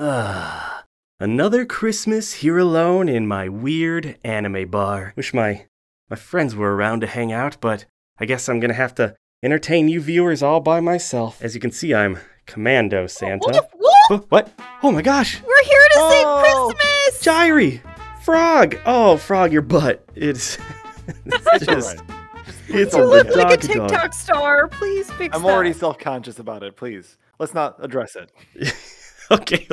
Ah, another Christmas here alone in my weird anime bar. Wish my my friends were around to hang out, but I guess I'm gonna have to entertain you viewers all by myself. As you can see, I'm Commando Santa. Woof, woof. Oh, what? Oh my gosh! We're here to Oh. sing Christmas. Jeaire! Frog! Oh, Frog, your butt. It's. it's just. right. It's You look like a doggy dog. TikTok star. Please fix I'm that. already self-conscious about it. Please, let's not address it. Okay.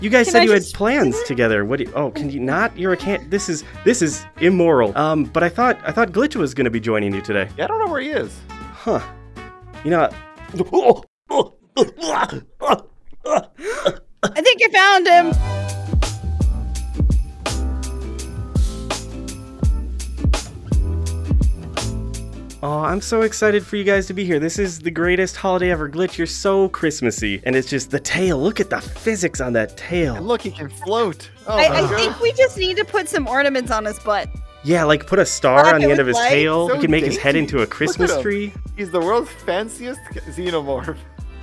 You guys Can said I you had plans together. What do you, oh, can you not? You're a can't this is this is immoral. Um, but I thought I thought Glitch was gonna be joining you today. Yeah, I don't know where he is. Huh. You know I think I found him. Oh, I'm so excited for you guys to be here. This is the greatest holiday ever. Glitch, you're so Christmassy. And it's just the tail. Look at the physics on that And tail. look, he can float. Oh I, I think we just need to put some ornaments on his butt. Yeah, like put a star Wrap on the end of his lights. tail. So we can make his head into a Christmas tree. He's the world's fanciest xenomorph.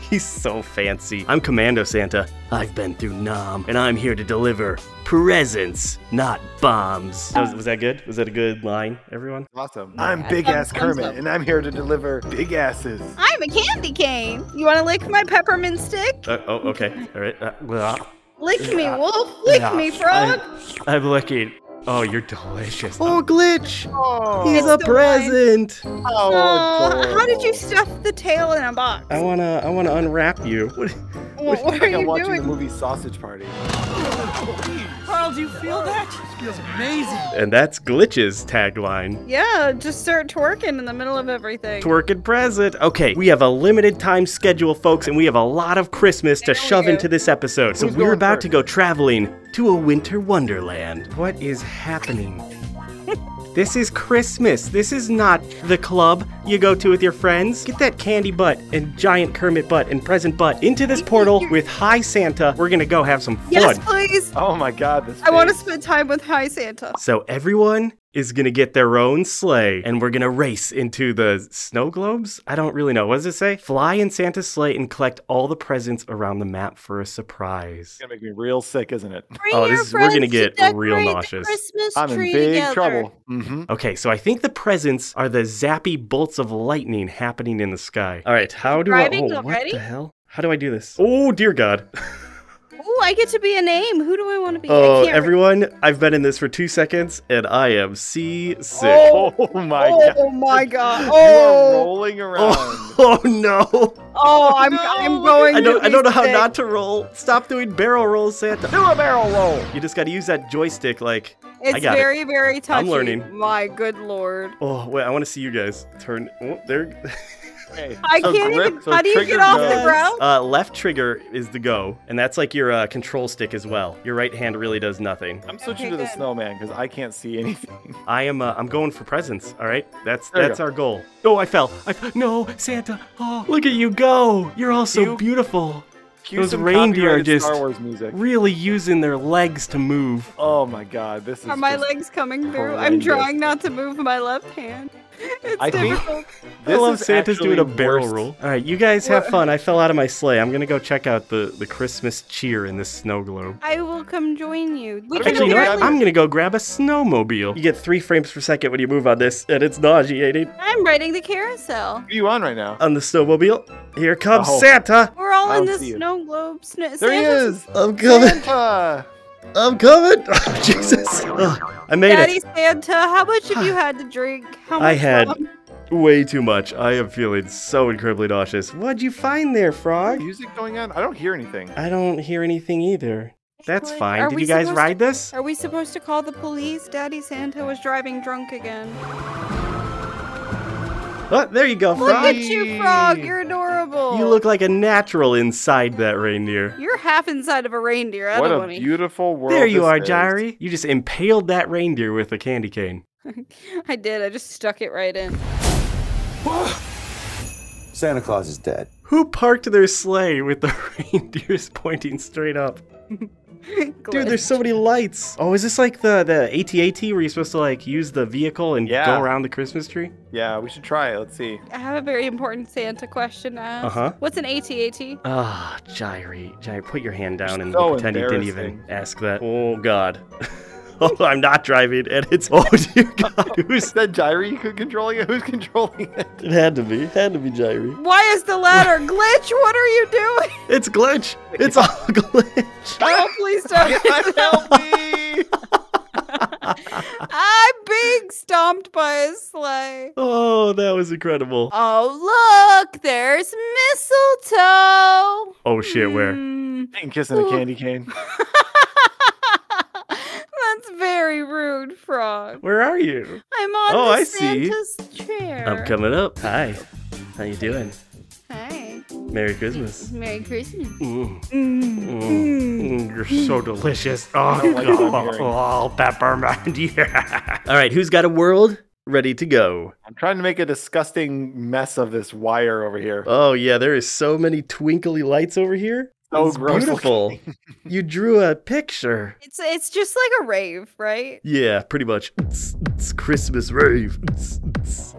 He's so fancy. I'm Commando Santa. I've been through Nam, and I'm here to deliver presents, not bombs. Was, was that good? Was that a good line, everyone? Awesome. Yeah, I'm that Big sounds Ass Kermit, awesome. and I'm here to deliver big asses. I'm a candy cane. You want to lick my peppermint stick? Uh, oh, okay. All right. Uh, Lick me, wolf. Lick yeah, me, frog. I'm looking. Oh, you're delicious. Oh, Glitch! Oh, He's It's a present. how Oh, how did you stuff the tail in a box? I wanna, I wanna unwrap you. What? What, what are Like I'm you watching doing? the movie Sausage Party. Carl, do you feel that? It feels amazing. And that's Glitch's tagline. Yeah, just start twerking in the middle of everything. Twerking present. Okay, we have a limited time schedule, folks, and we have a lot of Christmas to shove into this episode. So Who's we're going about to go traveling to a winter wonderland. What is happening? This is Christmas. This is not the club you go to with your friends. Get that candy butt and giant Kermit butt and present butt into this portal with Hi Santa. We're gonna go have some fun. Yes, please. Oh my god, this. I want to spend time with High Santa. So everyone is gonna get their own sleigh, and we're gonna race into the snow globes. I don't really know. What does it say? Fly in Santa's sleigh and collect all the presents around the map for a surprise. It's gonna make me real sick, isn't it? Bring Oh, this your is- we're gonna friends to get real decorate the nauseous. Christmas I'm in tree big together. trouble. Mm-hmm. Okay, so I think the presents are the zappy bolts of lightning happening in the sky. All right, how do Driving I? Oh, what the hell? How do I do this? Oh dear God! Oh, I get to be a name. Who do I want to be? Oh, I can't everyone, I've been in this for two seconds, and I am seasick. Oh, Oh my oh, god. oh my god. You are Oh, rolling around. Oh, oh no! Oh, oh, I'm No, I'm going. I don't, to I don't know how be not to roll. Stop doing barrel rolls, Santa. Do a barrel roll. You just got to use that joystick, like. sick. It's got it. very very touchy. I'm learning. My good lord. Oh wait, I want to see you guys turn. Oh, there. Okay. I so can't grip- even. so how do you get off goes- the ground? Uh, left trigger is the go, and that's like your uh, control stick as well. Your right hand really does nothing. I'm switching Okay, to the good. snowman because I can't see anything. I am. Uh, I'm going for presents. All right, that's There that's go. our goal. Oh, I fell. I f- no, Santa. Oh, look at you go. You're all so You- beautiful. Those reindeer are just- Star Wars music. Really using their legs to move. Oh my god, this is. Are my legs coming through? I'm trying not to move my left hand. It's I think difficult. I love is Santa's doing a barrel worse. roll. All right, you guys have What? fun. I fell out of my sleigh. I'm gonna go check out the the Christmas cheer in this snow globe. I will come join you. We What can Actually, you know what? I'm gonna go grab a snowmobile. You get three frames per second when you move on this, and it's nauseating. I'm riding the carousel. What are you on right now? On the snowmobile, here comes Oh. Santa. We're all in the snow globe. Sn- There he Santa's- is. I'm coming. Santa. I'm coming. Oh, Jesus. Oh, I made Daddy it. Santa, how much have you had to drink? How much I had rum? way too much. I am feeling so incredibly nauseous. What'd you find there, Frog? Music going on? I don't hear anything. I don't hear anything either. That's Like, fine. are Did you guys supposed ride this? Are we supposed to call the police? Daddy Santa was driving drunk again. Oh, there you go, Frog. Look Frog. at you, Frog. You're adorable. You look like a natural inside that reindeer. You're half inside of a reindeer. I what don't a want to. beautiful world. There you this are, is. Jeaire. You just impaled that reindeer with a candy cane. I did. I just stuck it right in. Santa Claus is dead. Who parked their sleigh with the reindeers pointing straight up? Dude, there's so many lights. Oh, is this like the the AT-AT where you're supposed to like use the vehicle and Yeah. go around the Christmas tree? Yeah, we should try it. Let's see. I have a very important Santa question to ask. Uh-huh. What's an AT-AT? Ah, Jeaire, Jeaire, put your hand down and So pretend you didn't even ask that. Oh God. oh, I'm not driving, and it's oh dear God, who's Is that Jeaire who controlling it? Who's controlling it? it had to be, it had to be Jeaire. Why is the ladder glitch? What are you doing? It's glitch. It's all glitch. Oh, please don't. God, help me! I'm being stomped by a sleigh. Oh, that was incredible. Oh, look, there's mistletoe. Oh shit, where? Hmm. And kissing a candy cane. That's very rude, Frog. Where are you? I'm on Oh, the I see. Santa's chair. I'm coming up. Hi. How you doing? Hi. Merry Christmas. Merry Christmas. Mm. Mm. Mm. Mm, you're so delicious. Oh, don't like God. hearing. oh peppermint. Yeah. All right, who's got a world ready to go? I'm trying to make a disgusting mess of this wire over here. Oh yeah, there is so many twinkly lights over here. So it's gross beautiful. you drew a picture. It's it's just like a rave, right? Yeah, pretty much. It's, it's Christmas rave. It's, it's.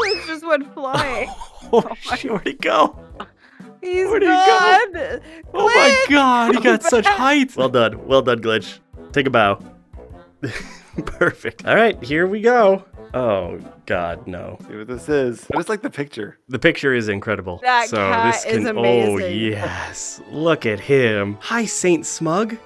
It's just went flying. Oh, shit, where'd he go? He's Where'd he go? gone. Oh my god, he got such back. height. Well done, well done, Glitch. Take a bow. Perfect. All right, here we go. Oh god, no. See what this is. I just like the picture. The picture is incredible. That so cat this is can, Oh yes, look at him. Hi, Saint Smug.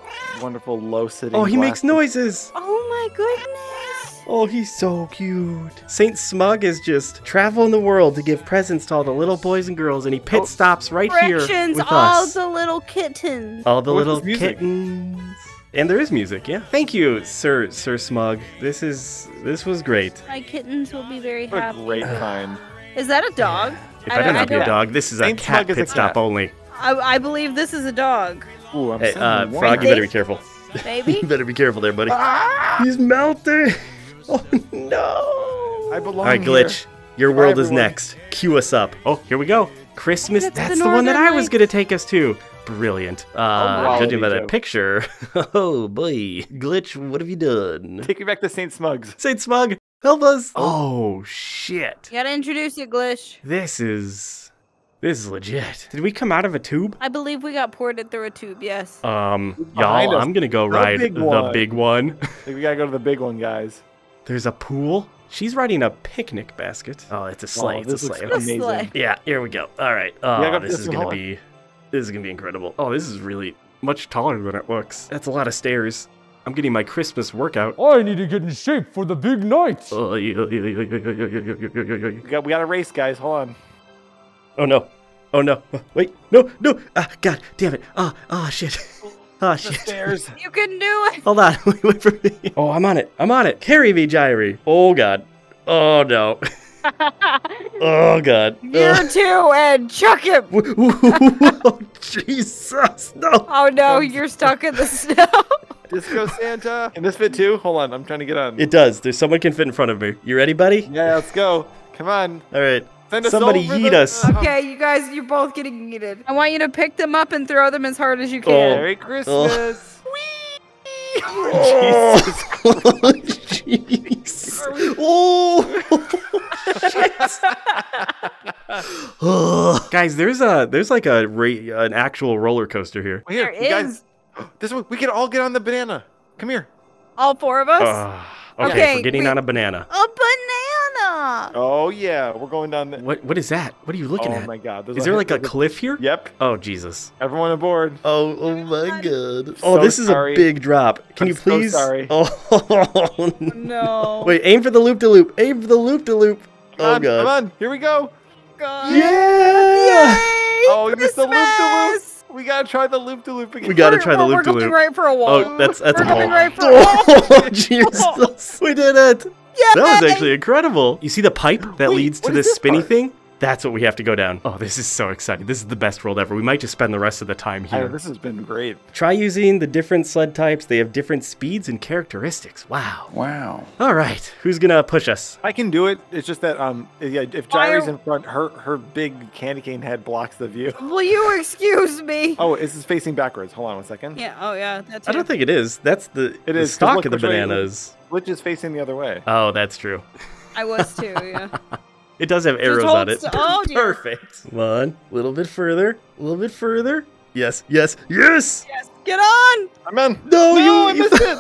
Wonderful low sitting. Oh, he makes noises. Oh my goodness. Oh, he's so cute. Saint Smug is just traveling the world to give presents to all the little boys and girls, and he pit Oh. stops right here Directions, with all us. the little kittens. all the What's little kittens. And there is music, yeah. Thank you, Sir Sir Smug. This is this was great. My kittens will be very What a happy. great find. Is that a dog? If I better don't- not be I a don't- dog. This is a Saint cat Smug is a pit stop cat. only. I, I believe this is a dog. Ooh, I'm Hey, sending uh, one. Frog, you better be careful. Maybe. you better be careful there, buddy. Ah! He's melting. Oh no. I belong All right, here. Glitch. Your world is everyone. next. Cue us up. Oh, here we go. Christmas. That's That's, the the, one that Northern I was Lights. gonna take us to. Brilliant. Uh, judging by that picture. Oh boy, Glitch, what have you done? Take me back to St. Smugs. Saint Smug, help us. Oh shit. You gotta introduce you, glitch. This is this is legit. Did we come out of a tube? I believe we got ported through a tube, yes. Um, y'all. I'm gonna go The ride big the big one. I think we gotta go to the big one, guys. There's a pool. She's riding a picnic basket. Oh, it's a sleigh. Oh, it's a sleigh. Amazing. Yeah, here we go. All right. Oh, Yeah, this this is gonna Hold be this is gonna be incredible. Oh, this is really much taller than it looks. That's a lot of stairs. I'm getting my Christmas workout. I need to get in shape for the big night. Oh, yeah, yeah, yeah, we, got, we got a race, guys. Hold on. Oh no. Oh no. Wait. No. No. Ah, God damn it. Ah. Oh, ah. Oh, shit. Ah. Oh, shit. Stairs. you can do it. Hold on. Wait, wait for me. Oh, I'm on it. I'm on it. Carry me, Jeaire. Oh God. Oh no. oh God. You too, and chuck him. oh, Jesus. No. Oh no, you're stuck in the snow. Disco Santa. Can this fit too? Hold on. I'm trying to get on. It does. There's someone can fit in front of me. You ready, buddy? yeah, let's go. Come on. All right. Send Somebody over yeet the- us. okay, you guys, you're both getting yeeted. I want you to pick them up and throw them as hard as you Oh. can. Merry oh. Christmas. Oh, jeez. Oh. Guys, there's a there's like a ra- an actual roller coaster here. Well, here, There you guys. This one, we can all get on the banana. Come here. All four of us? Ah, okay, Okay, for getting we- on a banana. a banana. Oh yeah, we're going down the. What what is that? What are you looking oh at? Oh my God. there's Is there like a cliff here? Yep. Oh Jesus. Everyone aboard. Oh oh my god. Oh, So this is sorry. a big drop. Can I'm you so please? sorry. Oh No. Wait, aim for the loop de loop. Aim for the loop de loop. Oh on, god. Come on. Here we go. God. Yeah. Yay! Oh, we missed the loop de loop. We gotta try the loop de loop again. We gotta try the we're- loop de We're going loop. right for a wall. Oh, that's that's a We're going ball. right for a wall. Oh Jesus! We did it. Yeah. That was actually incredible. You see the pipe that Wait, leads to this this spinny part? thing? That's what we have to go down. Oh, this is so exciting. This is the best world ever. We might just spend the rest of the time I- here. this has been great. Try using the different sled types. They have different speeds and characteristics. Wow. Wow. All right. Who's going to push us? I can do it. It's just that um, yeah, if Why Jeaire's in front, her her big candy cane head blocks the view. Will you excuse me? Oh, this is facing backwards. Hold on one second. Yeah. Oh yeah. That's. I don't think it is. That's the, It the is, 'cause stalk look, of the I'll show you. bananas. Which is facing the other way. Oh, that's true. I was too. Yeah. It does have arrows on it. oh. Perfect. Come on. A little bit further. A little bit further. Yes. Yes. Yes. yes. Get on. I'm in. No, No, you. I you missed it.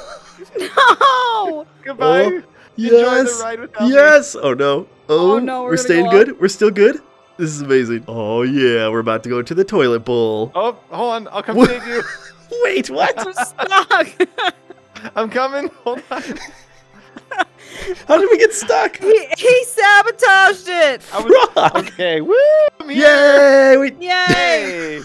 No. Goodbye. Oh, Enjoy yes. the ride without me. Yes. Oh no. Oh, Oh, no, we're We're staying go good. We're still good. This is amazing. Oh yeah. We're about to go to the toilet bowl. Oh, hold on. I'll come save you. Wait. What? I'm stuck. I'm coming. Hold on. How did we get stuck? he, he sabotaged it. Was, Frog. okay. Woo! Yay! We, Yay.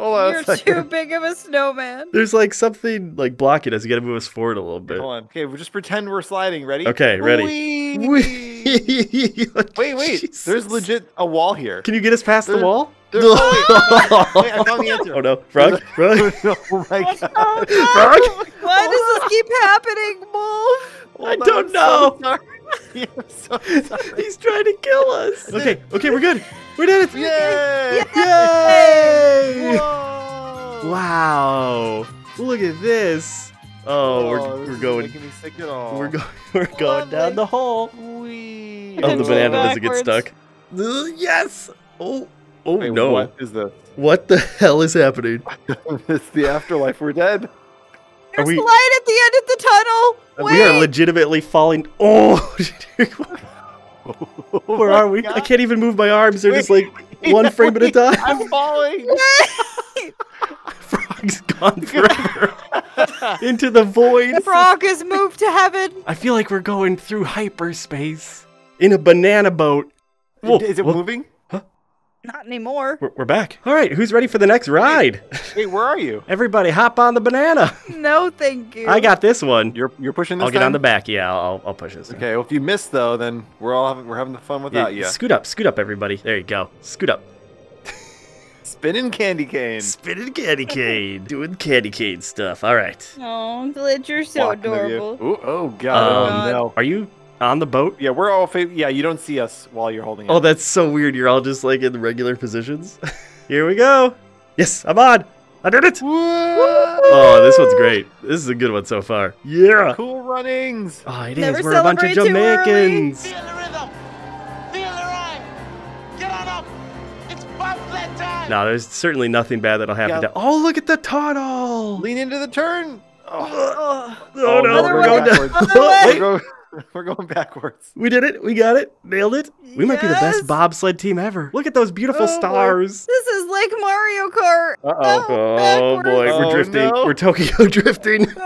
Yay. Hold on You're too big of a snowman. there's like something like blocking us. You gotta move us forward a little bit. Hold on. Okay, we'll just pretend we're sliding. Ready? Okay, ready. Whee! Wait, Wait, wait. There's legit a wall here. Can you get us past the wall? There's, oh, wait. Wait, I found the answer. Oh no, frog, frog, oh, oh my oh, god. Oh, frog. Why does this keep happening, Wolf? Hold I don't I'm know. So sorry. I'm so sorry. He's trying to kill us. Okay, okay, we're good. We did it. Yay! Yay! Whoa! Wow! Look at this. Oh, we're, this we're going. me sick at all. We're going. We're going down Lovely. the hole. Whee! Oh, the Potentially banana doesn't get stuck. Yes. Oh. Oh Wait, no. What is this? What the hell is happening? it's the afterlife. We're dead. There's we- light at the end of the tunnel. Wait. We are legitimately falling. Oh. Where oh are we? I can't even move my arms. They're just like one frame at a time. I'm falling. Frog's gone forever into the void. The frog has moved to heaven. I feel like we're going through hyperspace in a banana boat. Whoa, is it whoa, moving? Not anymore. We're, we're back. All right, who's ready for the next ride? Wait, where are you? Everybody, hop on the banana. No, thank you. I got this one. You're you're pushing this. I'll get on the back. Yeah, I'll, I'll push this. Okay, well if you miss though, then we're all having, we're having the fun Yeah, without you. Scoot up, scoot up, everybody. There you go. Scoot up. Spinning candy cane. Spinning candy cane. Doing candy cane stuff. All right. Oh, Glitch, you're so Blocking the view. adorable. Ooh, oh god. Um, oh, no. Are you on the boat? Yeah, we're all. Fa- yeah, you don't see us while you're holding it. Oh, that's so weird. You're all just like in regular positions. Here we go. Yes, I'm on. I did it. Oh, this one's great. This is a good one so far. Yeah. Cool runnings. Oh, it Never is. We're a bunch of celebrate too early. Jamaicans. Feel the rhythm. Feel the rhyme. Get on up. It's bobsled time. No, there's certainly nothing bad that'll happen. Yeah. To- oh, look at the tunnel. Lean into the turn. Oh, Oh, Oh, no, Other we're going down. backwards. Other way. we're, going, backwards. We did it. We got it. Nailed it. We might be the best bobsled team ever. Look at those beautiful Oh, boy. stars. this is like Mario Kart. Uh-oh. Oh backwards. boy, we're Oh, drifting. no. We're Tokyo drifting.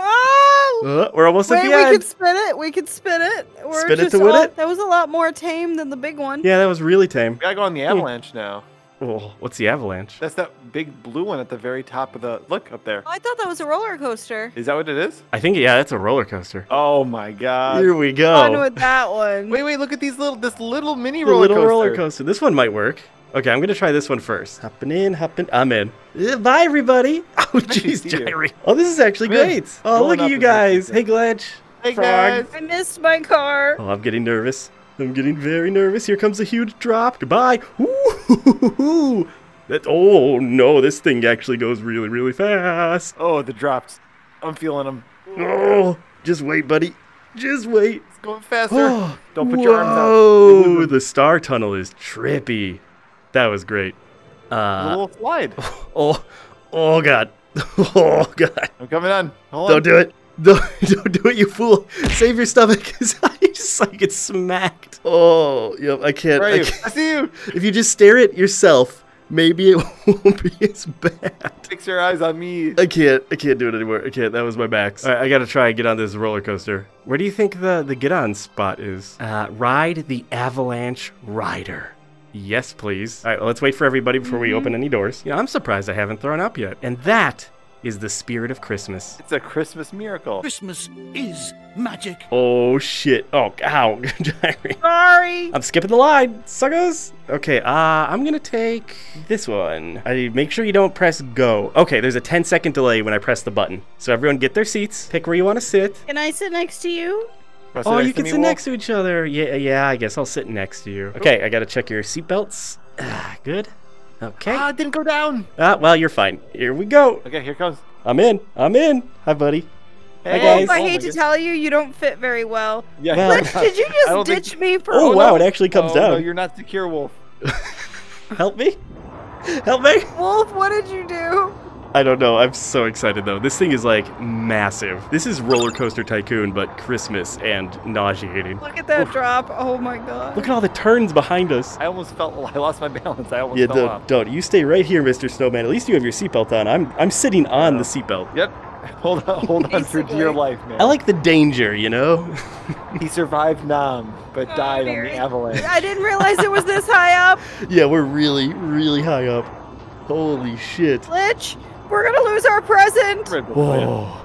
Oh! Uh, we're almost Wait, at the we end. could spin it. We could spin it. We're Spin it to win all- it? That was a lot more tame than the big one. Yeah, that was really tame. We gotta go on the avalanche now. Oh, what's the avalanche? That's that big blue one at the very top of the. Look up there. Oh, I thought that was a roller coaster. Is that what it is? I think yeah, that's a roller coaster. Oh my god. Here we Fun go. with that one. Wait, wait, look at these little this little mini The roller little coaster. roller coaster. This one might work. Okay, I'm gonna try this one first. Hopping in, hopping. I'm in. Uh, Bye, everybody. Oh, actually jeez, see you. Jeaire. Oh, this is actually Come great. Oh, Going look at you guys. Hey, Glitch. Hey Frog. guys. I missed my car. Oh, I'm getting nervous. I'm getting very nervous. Here comes a huge drop. Goodbye. Ooh, that. Oh no, this thing actually goes really, really fast. Oh, the drops. I'm feeling them. Oh, just wait, buddy. Just wait. It's going faster. Oh, Don't put your arms out. Whoa, Move them. the star tunnel is trippy. That was great. a Uh, little slide. oh, oh god, oh god! I'm coming on. Hold Don't on. do it. Don't, don't do it, you fool! Save your stomach, cause I just like get smacked. Oh, yep, I can't. I can't. I see you. If you just stare at yourself, maybe it won't be as bad. Fix your eyes on me. I can't. I can't do it anymore. I can't. That was my max. All right, I gotta try and get on this roller coaster. Where do you think the the get on spot is? Uh, ride the Avalanche Rider. Yes, please. All right, well, let's wait for everybody before we open any doors. You know, I'm surprised I haven't thrown up yet. And that is the spirit of Christmas. It's a Christmas miracle. Christmas is magic. Oh shit. Oh, ow. Sorry. I'm skipping the line, suckers. Okay, uh, I'm gonna take this one. I make sure you don't press go. Okay, there's a 10 second delay when I press the button. So everyone get their seats. Pick where you want to sit. Can I sit next to you? Press Oh, you can sit Wolf. next to each other. Yeah, yeah. I guess I'll sit next to you. Okay, I gotta check your seatbelts. Ah, good. Okay. Ah, it didn't go down. Ah, well, you're fine. Here we go. Okay, here comes. I'm in. I'm in. Hi, buddy. Hi, Hey. guys. I Oh my hate to goodness. tell you, you don't fit very well. Yeah. Well- Glitch, did you just don't think- ditch me for? Oh, no. wow, it actually comes oh, down. No, you're not secure, Wolf. Help me. Help me. Wolf, what did you do? I don't know. I'm so excited though. This thing is like massive. This is Roller Coaster Tycoon, but Christmas and nauseating. Look at that drop. Oh my god. Look at all the turns behind us. I almost felt. I lost my balance. I almost Yeah, fell don't, off. don't. You stay right here, Mr. Snowman. At least you have your seatbelt on. I'm I'm sitting on the seatbelt. Yep. Hold on. Hold on for Basically. dear life, man. I like the danger, you know. He survived Nam, but Oh, died on the avalanche. I didn't realize it was this high up. yeah, we're really, really high up. Holy shit. Glitch, we're gonna lose our present. Red Bull fan. Whoa.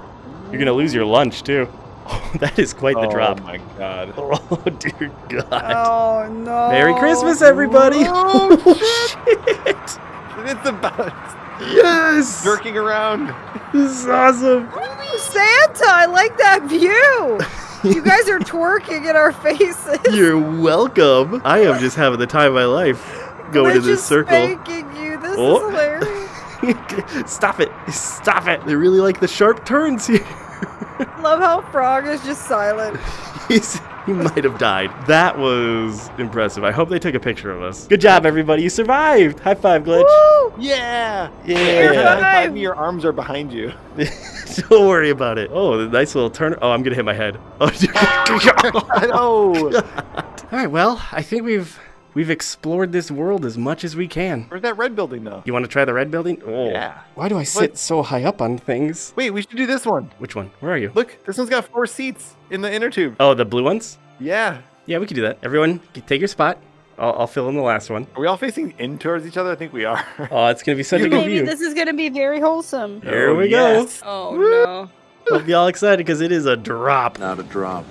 You're gonna lose your lunch too. Oh, that is quite the oh drop. my god. Oh dear God. Oh no. Merry Christmas, everybody! Oh, shit! It's about Yes! jerking around. This is awesome! Santa, I like that view. you guys are twerking in our faces. You're welcome. I am just having the time of my life going to Glitch this is circle. spanking you. This Oh. Is hilarious. Stop it! Stop it! They really like the sharp turns here. Love how Frog is just silent. He's, he might have died. That was impressive. I hope they took a picture of us. Good job, everybody. You survived. High five, Glitch. Woo! Yeah. Yeah. High Five, your arms are behind you. Don't worry about it. Oh, the nice little turn. Oh, I'm gonna hit my head. Oh, I know. All right. Well, I think we've we've explored this world as much as we can. Where's that red building though? You want to try the red building? Oh. Yeah. Why do I sit so high up on things? Wait, we should do this one. Which one? Where are you? Look, this one's got four seats in the inner tube. Oh, the blue ones? Yeah. Yeah, we could do that. Everyone, take your spot. I'll, I'll fill in the last one. Are we all facing in towards each other? I think we are. Oh, it's gonna be such a good Maybe view. this is gonna be very wholesome. Here Oh, we yes. Oh no. go. Hope you all excited because it is a drop. Not a drop.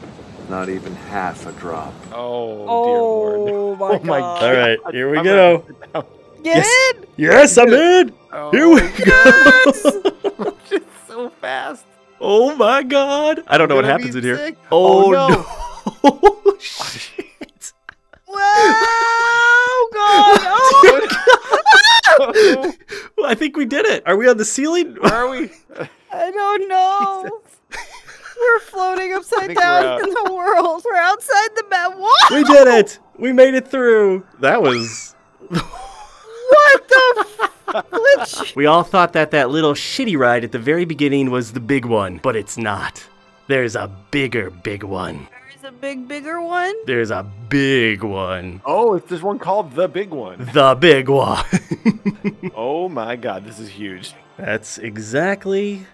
Not even half a drop. Oh, Oh, dear lord. my oh my God. god. All right, here we I'm go. gonna. Get Yes. in! Yes, I'm in. Oh, Here we go. just so fast. oh my god. I don't know what happens be in here. Oh, Oh, no. Oh, shit. Wow, God! Oh, Well, I think we did it. Are we on the ceiling? Where are we? I don't know. We're floating upside down in the world. We're outside the map. What? we did it. We made it through. That was. What the f- glitch? We all thought that that little shitty ride at the very beginning was the big one, but it's not. There's a bigger, big one. There's a big, bigger one. There's a big one. Oh, it's this one called the big one. The big one. Oh my god, this is huge. That's exactly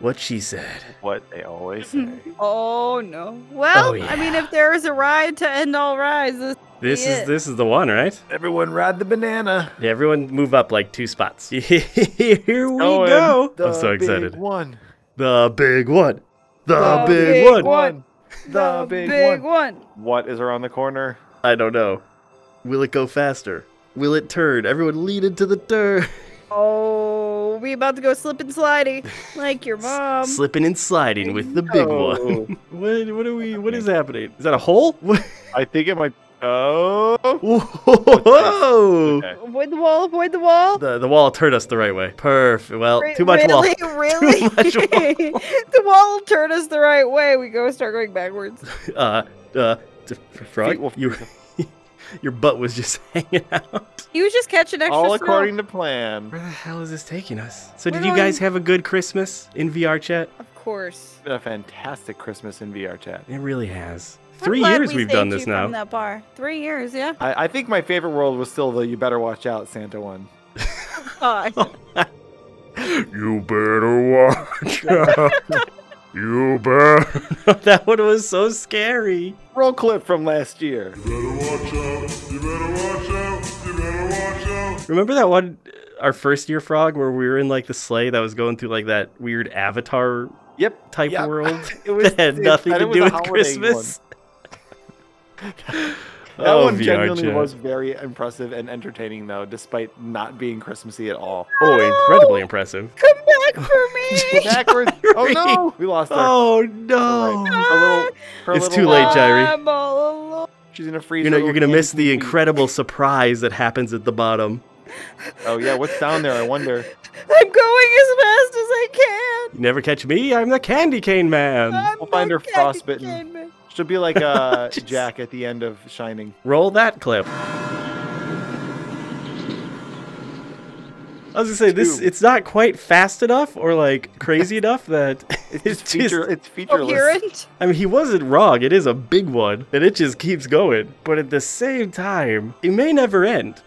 what she said. What they always say. Oh no. Well, Oh, yeah. I mean, if there is a ride to end all rides, this This is it. this is the one, right? Everyone ride the banana. Yeah, everyone move up like two spots. Here we Oh, go. the I'm so excited. One. The big one. The, big one. The big, big one. one. The, big, one. one. What is around the corner? I don't know. Will it go faster? Will it turn? Everyone lead into the turn. Oh, we about to go slip and sliding like your mom. Slipping and sliding with the big Oh. one. what, what are we? What is happening? Is that a hole? I think it might. Oh. Whoa! Okay. Avoid the wall. Avoid the wall. The, the wall turned us the right way. Perfect. Well, too much really, wall. Really? much wall. the wall will turn us the right way. We go start going backwards. Uh, uh, t- frog, Feet will- you, your butt was just hanging out. He was just catching extra All snow. according to plan. Where the hell is this taking us? So, We're did you guys going- have a good Christmas in VRChat? Of course. Been a fantastic Christmas in VRChat. It really has. I'm Three years we we've saved done you this From now. that bar. Three years, yeah. I, I think my favorite world was still the "You Better Watch Out" Santa one. God. You better watch out. You better. that one was so scary. Roll clip from last year. Remember that one our first year frog where we were in like the sleigh that was going through like that weird avatar Yep. type Yep. world It was- that had it- nothing and to it was do with holiday Christmas? That oh, one genuinely VRChat. was very impressive and entertaining, though, despite not being Christmassy at all. Oh, incredibly impressive. Come back for me. Backwards. oh no, we lost her. Oh Her no! Ah, little, her It's too late, log. Jeaire. I'm all alone. She's in a freezer. You know, you're gonna miss the incredible surprise that happens at the bottom. Oh yeah, what's down there? I wonder. I'm going as fast as I can. You never catch me. I'm the candy cane man. I'm We'll find her candy frostbitten. Cane man. She'll be like uh, Jack at the end of Shining. Roll that clip. I was gonna say this. It's not quite fast enough or like crazy enough that It's it's just feature. just. It's featureless. Coherent. I mean, he wasn't wrong. It is a big one, and it just keeps going. But at the same time, it may never end.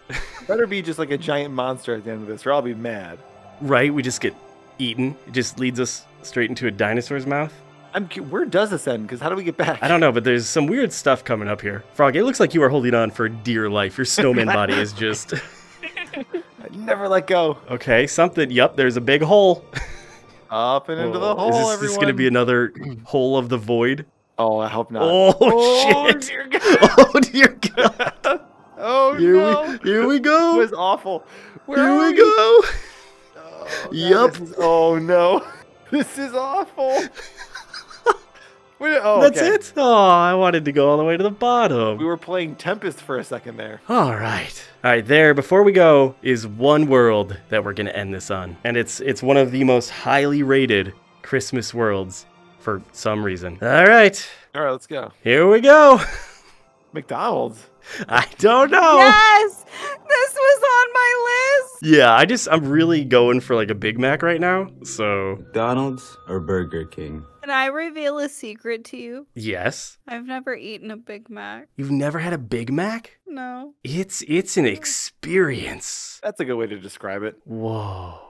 Better be just like a giant monster at the end of this, or I'll be mad. Right? We just get eaten. It just leads us straight into a dinosaur's mouth. I'm. Where does this end? Because how do we get back? I don't know, but there's some weird stuff coming up here. Frog, it looks like you are holding on for dear life. Your snowman body is just. I never let go. Okay, something. Yup, there's a big hole. Up and into the hole, Is this, this gonna be another hole of the void? Oh, I hope not. Oh, Oh, shit! dear God. Oh dear God! Oh Here no. we here we go. It was awful. Where Here are we go. Oh, Yup. is- oh no. This is awful. Wait, oh, That's okay. it. Oh, I wanted to go all the way to the bottom. We were playing Tempest for a second there. All right. All right, there before we go is one world that we're going to end this on. And it's it's one of the most highly rated Christmas worlds for some reason. All right. All right, let's go. Here we go. McDonald's. I don't know. Yes, this was on my list. Yeah, I just I'm really going for like a Big Mac right now. So, McDonald's or Burger King? Can I reveal a secret to you? yes. I've never eaten a Big Mac. You've never had a Big Mac? No. It's it's an experience. That's a good way to describe it. Whoa.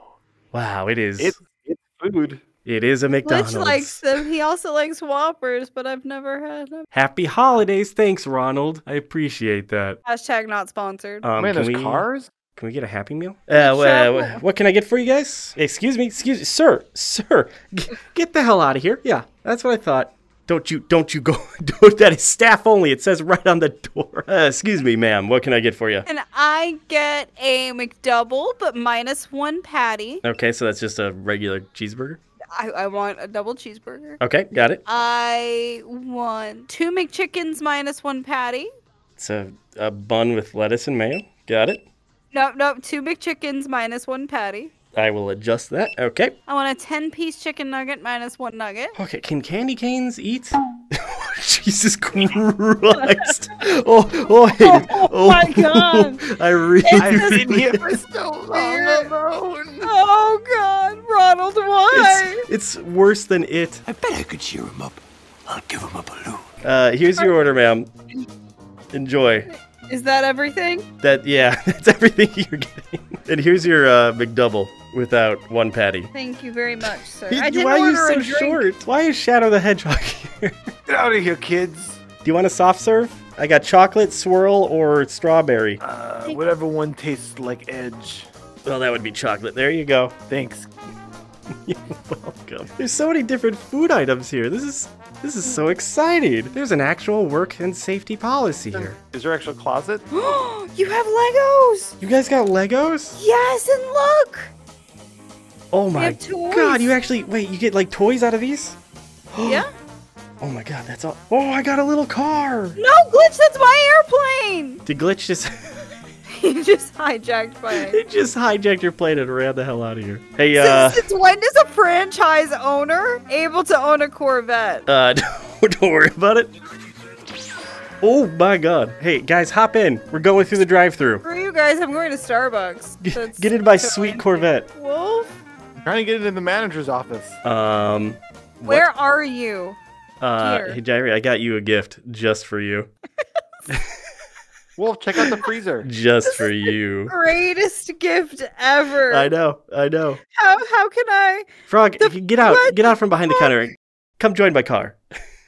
Wow, it is. It's it's food. It is a McDonald's. Glitch likes them. He also likes Whoppers, but I've never had them. Happy holidays. Thanks, Ronald. I appreciate that. Hashtag not sponsored. Um, Man, can there's we, cars. Can we get a Happy Meal? Uh, wha- wha- what can I get for you guys? Excuse me, excuse me, sir, sir, g- get the hell out of here. Yeah, that's what I thought. Don't you, don't you go. Don't, that is staff only. It says right on the door. Uh, excuse me, ma'am. What can I get for you? And I get a McDouble, but minus one patty. Okay, so that's just a regular cheeseburger. I, I want a double cheeseburger. Okay, got it. I want two McChickens minus one patty. It's a, a bun with lettuce and mayo. Got it. Nope, nope, two McChickens minus one patty. I will adjust that. Okay. I want a 10 piece chicken nugget minus one nugget. Okay, can candy canes eat? Jesus Christ! Oh, oh, hate. Oh my God. I really. I've been here for so long alone. Oh God, Ronald, why? It's, it's worse than it. I bet I could cheer him up. I'll give him a balloon. Uh, here's your order, ma'am. Enjoy. Is that everything? That yeah, that's everything you're getting. And here's your uh, McDouble without one patty. Thank you very much, sir. Hey, I didn't Why are you so short? Why is Shadow the Hedgehog here? Get out of here, kids. Do you want a soft serve? I got chocolate, swirl, or strawberry. Uh, whatever one tastes like edge. Well, that would be chocolate. There you go. Thanks. You're welcome. There's so many different food items here. This is this is so exciting. There's an actual work and safety policy here. Is there actual closet? you have Legos. You guys got Legos? Yes, and look. Oh my have toys. god, you actually wait, you get like toys out of these? yeah. Oh my god, that's all. Oh, I got a little car. No, glitch. That's my airplane. Did Glitch just He just hijacked my. He just hijacked your plane and ran the hell out of here? Hey, uh, Since, since when is a franchise owner able to own a Corvette? uh, don't, don't worry about it. Oh my god. Hey, guys, hop in. We're going through the drive-through. For you guys, I'm going to Starbucks. Get, That's get in my so sweet interesting. Corvette. Wolf, trying to get in the manager's office. Um, where are you? uh, Here. hey, Jeaire, I got you a gift just for you. Wolf, check out the freezer. Just for you. Greatest gift ever. I know, I know. How how can I? Frog, The- get out, what get out from behind the counter. Come join my car.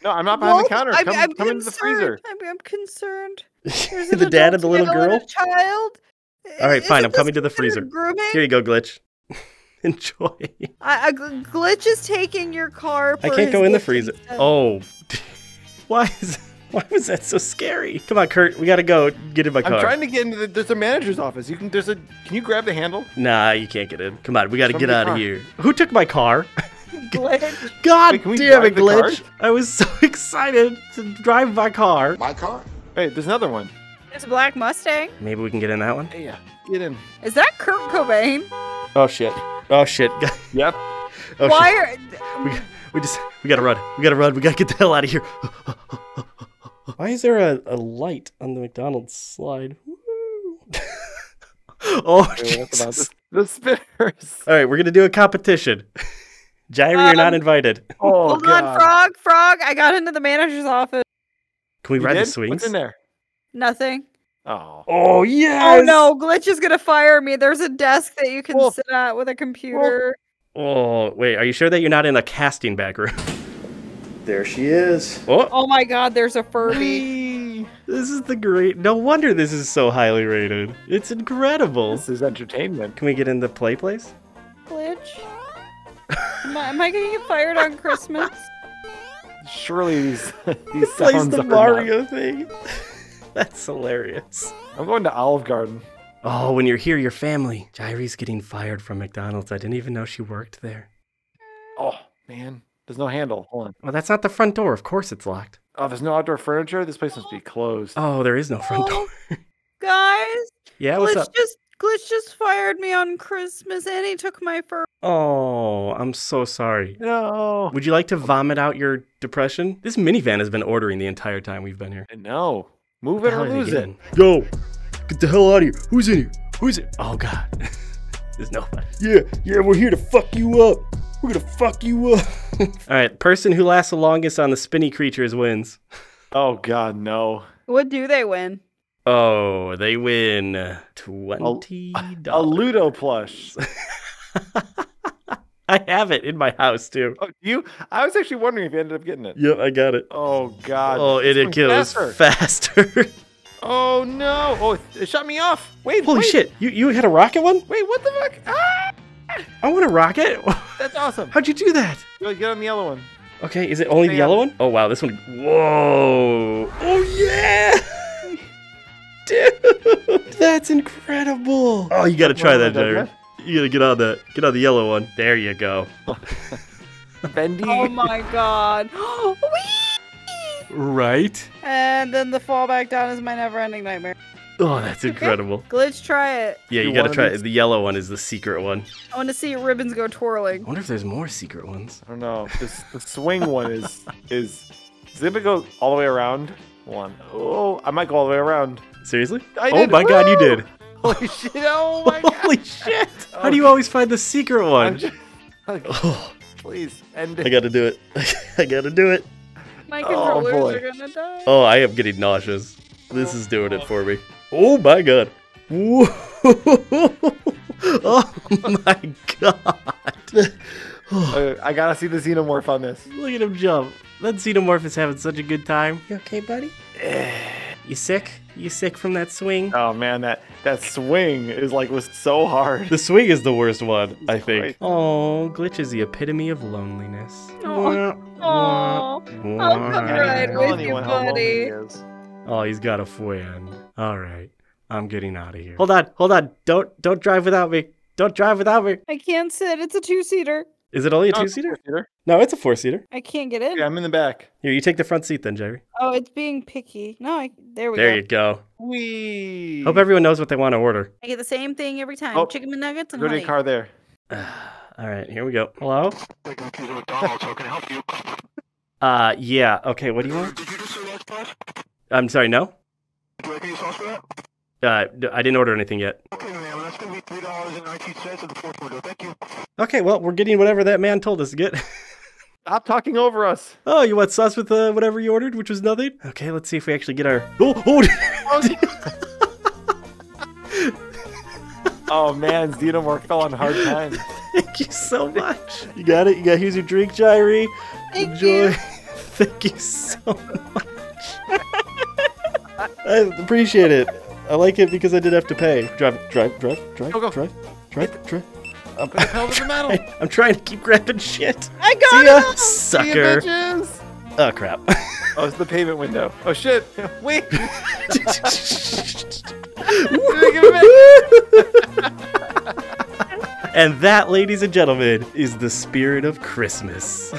No, I'm not behind Wolf, the counter. I'm, Come, I'm come into the freezer. I'm, I'm concerned. An the dad adult and the little girl. a child. All right, fine. Isn't I'm coming to the freezer. Grooming? Here you go, glitch. Enjoy. I, I- Glitch is taking your car. I can't go in the freezer. instead. Oh, why is why was that so scary? Come on, Kurt. We gotta go. Get in my car. I'm trying to get into the. There's a manager's office. You can. There's a. Can you grab the handle? Nah, you can't get in. Come on, we gotta Show get out of here. Who took my car? Glitch. God Wait, we damn it, glitch! I was so excited to drive my car. My car? Hey, there's another one. There's a black Mustang. Maybe we can get in that one. Yeah. Get in. Is that Kurt Cobain? Oh shit! Oh shit! Yep. Oh Why shit! are? We, we just we gotta run. We gotta run. We gotta get the hell out of here. Why is there a, a light on the McDonald's slide? Woo. oh Wait, what's about Jesus! The spinners. All right, we're gonna do a competition. Jeaire, you're not Um, invited. Oh Hold God. on, Frog. Frog. I got into the manager's office. Can we You ride did? the swings? What's in there? Nothing. Oh. Oh yes! Oh no, Glitch is gonna fire me. There's a desk that you can Wolf. sit at with a computer. Oh wait, are you sure that you're not in a casting back room? There she is. Oh, Oh my god, there's a Furby. this is the great. No wonder this is so highly rated. It's incredible. This is entertainment. Can we get in the play place? Glitch. Am I, am I gonna get fired on Christmas? Surely these these Plays sounds the are not- Mario thing. That's hilarious. I'm going to Olive Garden. Oh, when you're here, your family. Jeaire's getting fired from McDonald's. I didn't even know she worked there. Oh man, there's no handle. Hold on. Well, that's not the front door. Of course it's locked. Oh, there's no outdoor furniture. This place must be closed. Oh, there is no front oh, door. Oh, Guys, yeah, what's Glitch up? just Glitch just fired me on Christmas and he took my fur. Oh, I'm so sorry. No. Would you like to vomit out your depression? This minivan has been ordering the entire time we've been here. No. Move it the or hell lose it. Yo, get the hell out of here. Who's in here? Who's it? Oh God, there's nobody. Yeah, yeah, we're here to fuck you up. We're gonna fuck you up. All right, person who lasts the longest on the spinny creatures wins. Oh God, no. What do they win? Oh, they win twenty dollars. A dollars. Ludo plush. I have it in my house too. Oh, you? I was actually wondering if you ended up getting it. Yep, I got it. Oh God. Oh, it's it going kills faster. faster. Oh no! Oh, it- it shot me off. Wait, Holy wait, shit! You you had a rocket one? Wait, what the fuck? Ah! I want a rocket. That's awesome. How'd you do that? Go get on the yellow one. Okay, is it only the Hang yellow on. one? Oh wow, this one. Whoa! Oh yeah! Dude, that's incredible. Oh, you gotta try Well, that, Jared. You gotta get on that. Get on the yellow one. There you go. Bendy. Oh my god. Whee! Right? And then the fall back down is my never ending nightmare. Oh, that's incredible. Glitch, try it. Yeah, you Do gotta try it. The yellow one is the secret one. I want to see ribbons go twirling. I wonder if there's more secret ones. I don't know. This the swing one is is. Is it go all the way around? One. Oh, I might go all the way around. Seriously? I oh did. my god, you did. Holy shit! Oh my god! Holy shit! How oh, do you always find the secret I'm one? just- like, Oh, please end it. I gotta do it. I gotta do it. My Oh, controllers boy. are gonna die. Oh, I am getting nauseous. This is doing it for me. Oh my god. Whoa. Oh my god. Uh, I gotta see the xenomorph on this. Look at him jump. That xenomorph is having such a good time. You okay, buddy? You sick? You sick from that swing? Oh man, that that swing is like was so hard. The swing is the worst one, I think. Oh, Glitch is the epitome of loneliness. Aw. Aw. I'll come right Tell with you, anyone how lonely buddy. Oh, he's got a friend. All right, I'm getting out of here. Hold on, hold on. Don't don't drive without me. Don't drive without me. I can't sit. It's a two seater. Is it only a Oh, two it's a seater? No, it's a four seater. I can't get in. Yeah, I'm in the back. Here, you take the front seat then, Jeaire. Oh, it's being picky. No, I, there we There go. There you go. Wee. Hope everyone knows what they want to order. I get the same thing every time. Oh, Chicken McNuggets and Go to honey. your car there. All right, here we go. Hello? Uh, yeah. Okay, what do you want? Did you just say last part? I'm sorry, no? Uh, d- I didn't order anything yet. Okay, man. well, we're getting whatever that man told us to get. Stop talking over us. oh, you want sauce with uh, whatever you ordered, which was nothing? Okay, let's see if we actually get our. Oh, oh! Oh man, Xenomorph fell on hard times. Thank you so much. You got it. You got here's your drink, Jeaire. Thank Enjoy. you. Thank you so much. I appreciate it. I like it because I didn't have to pay. Drive, drive, drive, drive, Go, go. drive, drive, drive. I'm, Put the pedal to the metal. I'm trying to keep grabbing shit. I See got ya, it. See ya, sucker. bitches. Oh crap. Oh, it's the payment window. Oh shit! Wait. and that, ladies and gentlemen, is the spirit of Christmas.